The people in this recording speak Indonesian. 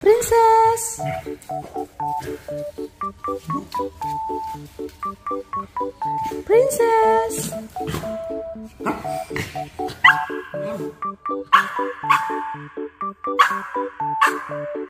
Princess. Princess.